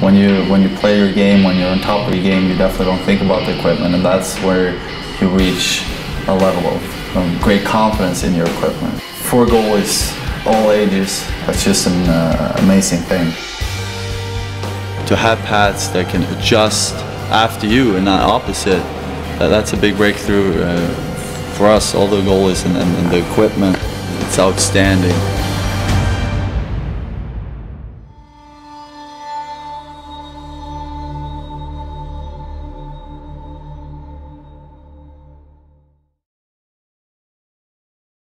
when you when you play your game, when you're on top of your game, you definitely don't think about the equipment, and that's where you reach a level of um, great confidence in your equipment. For goalies, all ages, that's just an uh, amazing thing. To have pads that can adjust after you and not opposite, that, that's a big breakthrough uh, for us, all the goalies and, and, and the equipment. It's outstanding.